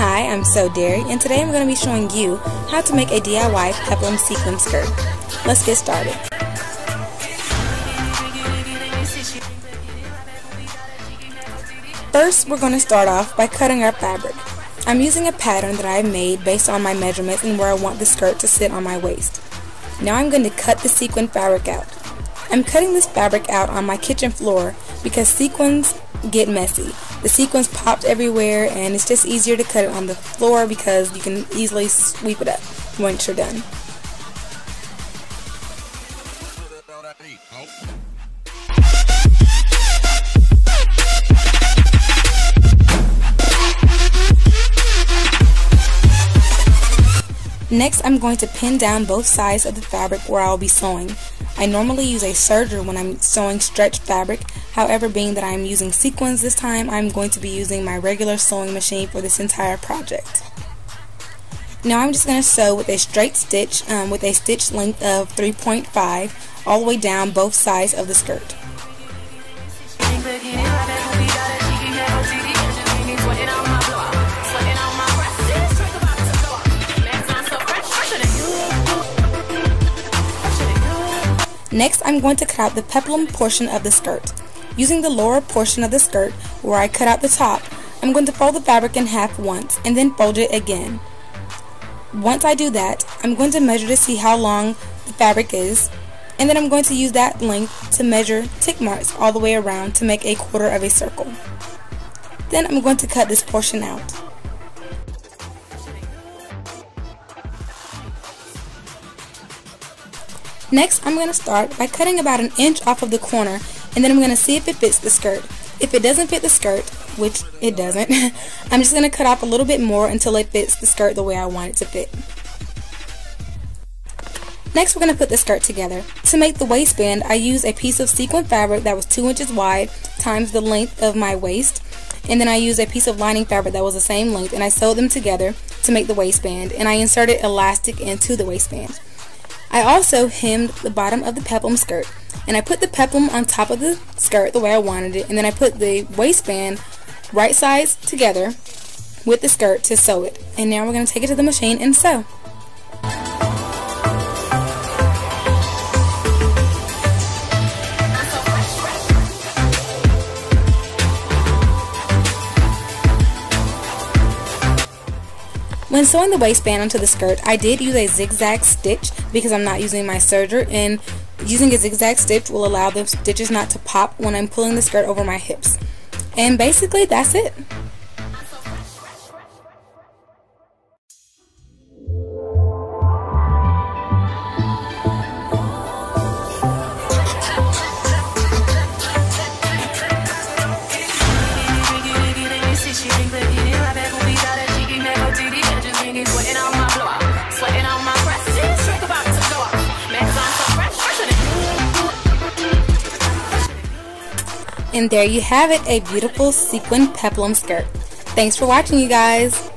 Hi, I'm Sew Derri, and today I'm going to be showing you how to make a DIY peplum sequin skirt. Let's get started. First, we're going to start off by cutting our fabric. I'm using a pattern that I've made based on my measurements and where I want the skirt to sit on my waist. Now I'm going to cut the sequin fabric out. I'm cutting this fabric out on my kitchen floor because sequins get messy. The sequins popped everywhere and it's just easier to cut it on the floor because you can easily sweep it up once you're done. Next, I'm going to pin down both sides of the fabric where I'll be sewing. I normally use a serger when I'm sewing stretch fabric, however being that I'm using sequins this time, I'm going to be using my regular sewing machine for this entire project. Now I'm just going to sew with a straight stitch um, with a stitch length of 3.5 all the way down both sides of the skirt. Next, I'm going to cut out the peplum portion of the skirt. Using the lower portion of the skirt, where I cut out the top, I'm going to fold the fabric in half once, and then fold it again. Once I do that, I'm going to measure to see how long the fabric is, and then I'm going to use that length to measure tick marks all the way around to make a quarter of a circle. Then I'm going to cut this portion out. Next, I'm going to start by cutting about an inch off of the corner and then I'm going to see if it fits the skirt. If it doesn't fit the skirt, which it doesn't, I'm just going to cut off a little bit more until it fits the skirt the way I want it to fit. Next we're going to put the skirt together. To make the waistband, I used a piece of sequin fabric that was 2 inches wide times the length of my waist. And then I used a piece of lining fabric that was the same length and I sewed them together to make the waistband and I inserted elastic into the waistband. I also hemmed the bottom of the peplum skirt and I put the peplum on top of the skirt the way I wanted it and then I put the waistband right sides together with the skirt to sew it and now we're going to take it to the machine and sew. When sewing the waistband onto the skirt, I did use a zigzag stitch because I'm not using my serger and using a zigzag stitch will allow the stitches not to pop when I'm pulling the skirt over my hips. And basically that's it. And there you have it, a beautiful sequin peplum skirt. Thanks for watching you guys.